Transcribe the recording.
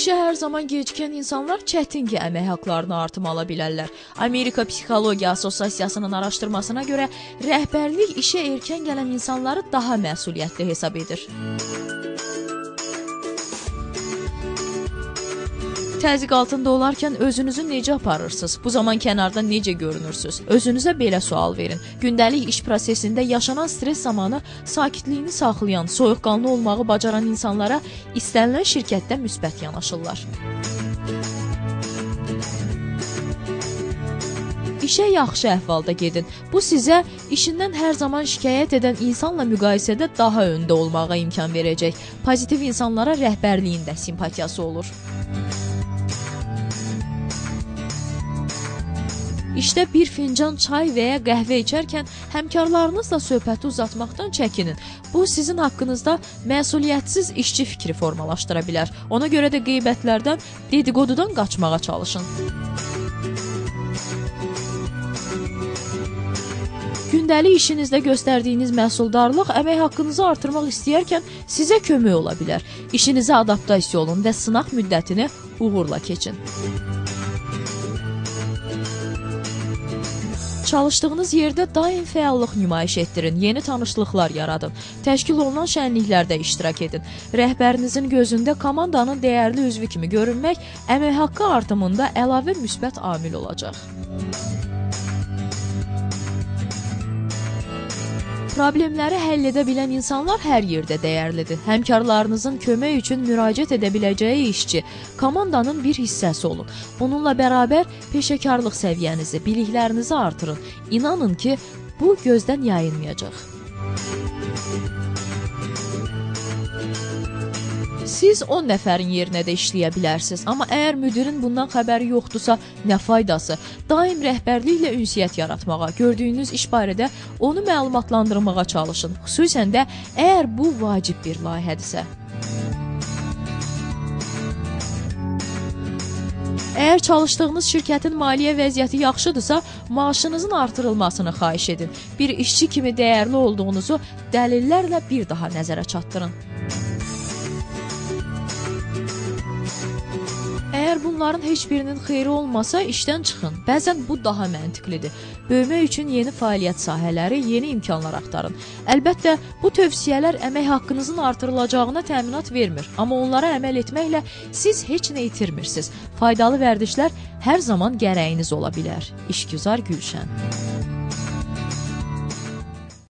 İşə hər zaman gecikən insanlar çətin ki, əmək haqqlarını artım ala bilərlər. Amerika Psixologiya Assosiasiyasının araşdırmasına görə rəhbərlik işə erkən gələn insanları daha məsuliyyətli hesab edir. Təzyiq altında olarkən özünüzü necə aparırsınız? Bu zaman kənarda necə görünürsüz? Özünüzə belə sual verin. Gündəlik iş prosesində yaşanan stres zamanı sakitliyini saxlayan, soyuqqanlı olmağı bacaran insanlara istənilən şirkətdə müsbət yanaşırlar. İşə yaxşı əhvalda gedin. Bu sizə işindən hər zaman şikayət edən insanla müqayisədə daha öndə olmağa imkan verəcək. Pozitiv insanlara rəhbərliyin də simpatiyası olur. İşdə bir fincan çay və ya qəhvə içərkən həmkarlarınızla söhbəti uzatmaqdan çəkinin. Bu sizin haqqınızda məsuliyyətsiz işçi fikri formalaşdıra bilər. Ona görə də qeybətlərdən, dediqodudan qaçmağa çalışın. Gündəlik işinizdə göstərdiyiniz məhsuldarlıq əmək haqqınızı artırmaq istəyərkən sizə kömək ola bilər. İşinizə adaptasiya olun və sınaq müddətini uğurla keçin. Çalışdığınız yerdə daim fəallıq nümayiş etdirin, yeni tanışlıqlar yaradın, təşkil olunan şənliklərdə iştirak edin. Rəhbərinizin gözündə komandanın dəyərli üzvü kimi görünmək əmək haqqı artımında əlavə müsbət amil olacaq. Problemləri həll edə bilən insanlar hər yerdə dəyərlidir. Həmkarlarınızın kömək üçün müraciət edə biləcəyi işçi, komandanın bir hissəsi olun. Bununla bərabər peşəkarlıq səviyyənizi, biliklərinizi artırın. İnanın ki, bu gözdən yayınmayacaq. Siz 10 nəfərin yerinə də işləyə bilərsiniz, amma əgər müdirin bundan xəbəri yoxdursa, nə faydası? Daim rəhbərliklə ünsiyyət yaratmağa, gördüyünüz iş barədə onu məlumatlandırmağa çalışın. Xüsusən də əgər bu vacib bir layihədirsə. Əgər çalışdığınız şirkətin maliyyə vəziyyəti yaxşıdırsa, maaşınızın artırılmasını xahiş edin. Bir işçi kimi dəyərli olduğunuzu dəlillərlə bir daha nəzərə çatdırın. Bunların heç birinin xeyri olmasa, işdən çıxın. Bəzən bu daha məntiqlidir. Böyümək üçün yeni fəaliyyət sahələri, yeni imkanlar axtarın. Əlbəttə, bu tövsiyələr əmək haqqınızın artırılacağına təminat vermir, amma onlara əməl etməklə siz heç nə itirmirsiniz. Faydalı vərdişlər hər zaman gərəyiniz ola bilər. İşgüzar Gülşən.